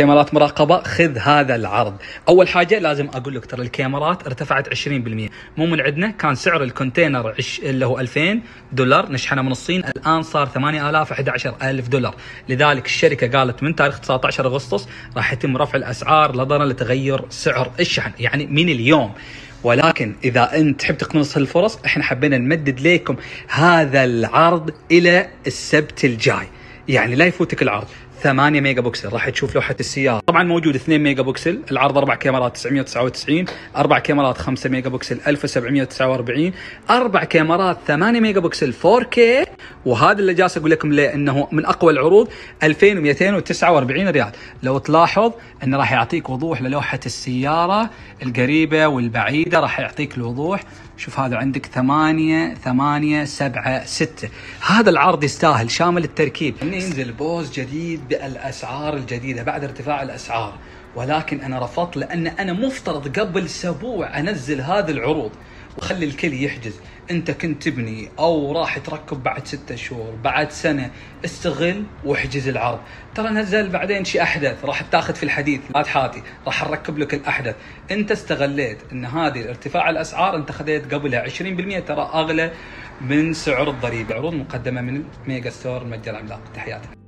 كاميرات مراقبة خذ هذا العرض. أول حاجة لازم أقول لك ترى الكاميرات ارتفعت 20% مو من عندنا كان سعر الكونتينر. اللي هو 2000 دولار نشحنه من الصين الآن صار 8000 11000 دولار. لذلك الشركة قالت من تاريخ 19 أغسطس راح يتم رفع الأسعار نظرا لتغير سعر الشحن يعني من اليوم. ولكن إذا أنت تحب تقتنص هالفرص إحنا حبينا نمدد لكم هذا العرض إلى السبت الجاي. يعني لا يفوتك العرض. 8 ميجا بكسل راح تشوف لوحة السيارة. طبعا موجود 2 ميجا بكسل العرض أربع كاميرات 999 أربع كاميرات 5 ميجا بكسل 1749 أربع كاميرات 8 ميجا بكسل 4K وهذا اللي جالس أقول لكم ليه إنه من أقوى العروض 2249 ريال. لو تلاحظ إنه راح يعطيك وضوح للوحة السيارة القريبة والبعيدة راح يعطيك الوضوح. شوف هذا عندك ثمانية ثمانية سبعة ستة. هذا العرض يستاهل شامل التركيب. ينزل بوز جديد. بالأسعار الجديدة بعد ارتفاع الأسعار. ولكن أنا رفضت لأن أنا مفترض قبل أسبوع أنزل هذه العروض. وخلي الكل يحجز. أنت كنت تبني أو راح تركب بعد ستة شهور بعد سنة استغل واحجز العرض. ترى نزل بعدين شيء أحدث. راح تاخذ في الحديث. لا تحاتي. راح نركب لك الأحدث. أنت استغليت أن هذه ارتفاع الأسعار أنت خذيت قبلها 20% ترى أغلى من سعر الضريبة. عروض مقدمة من ميجا ستور المتجر العملاق تحياتي.